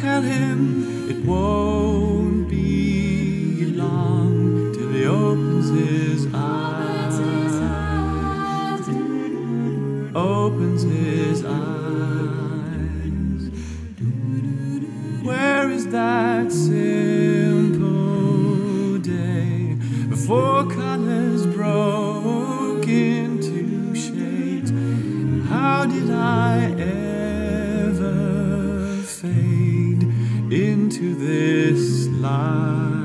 Tell him it won't be long till he opens his eyes. Opens his eyes. Where is that simple day before colors broke into shades? How did I ever into this life?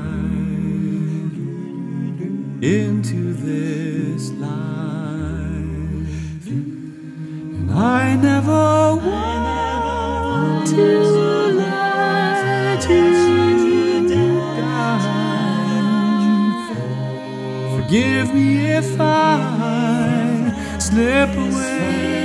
Into this life, and I never want to let you down. Forgive me if I slip away.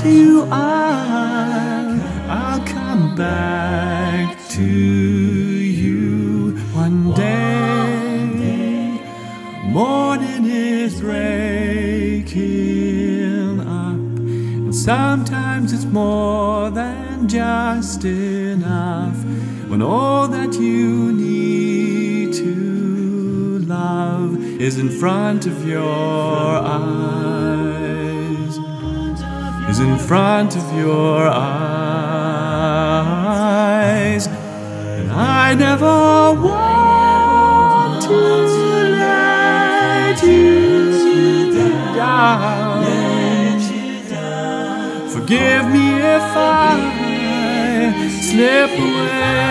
Promise you I'll, I'll come back to you one day. Morning is breaking up, and sometimes it's more than just enough. When all that you need to love is in front of your eyes, in front of your eyes, and I never want to let you down. Forgive me if I slip away.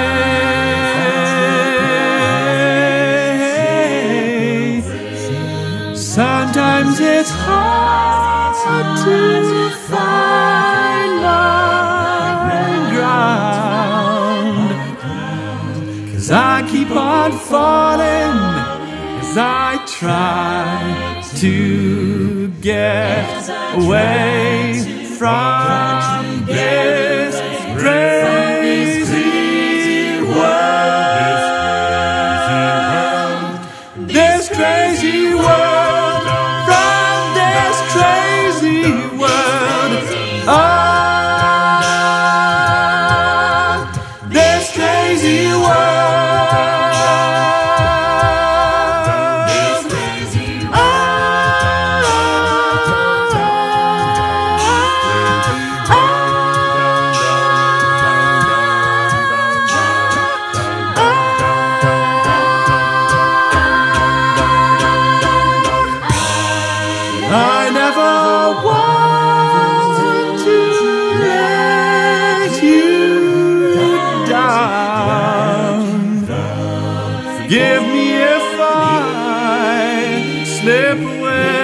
Sometimes it's hard on falling as I try to get away from slip away.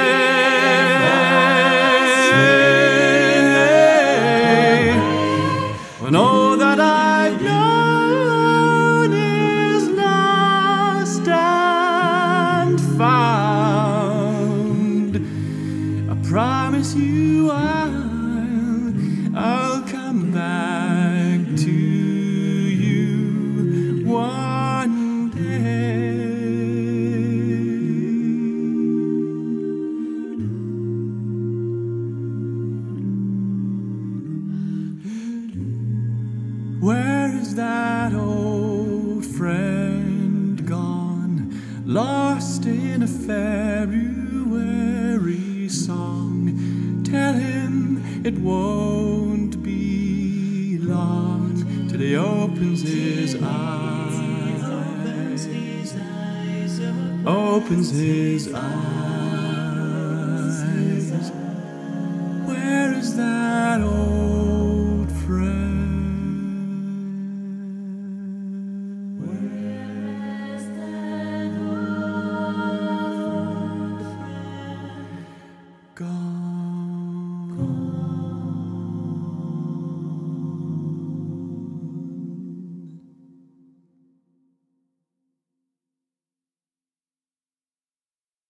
Lost in a February song, tell him it won't be long till he opens his eyes. Opens his eyes. Where is that old? friend.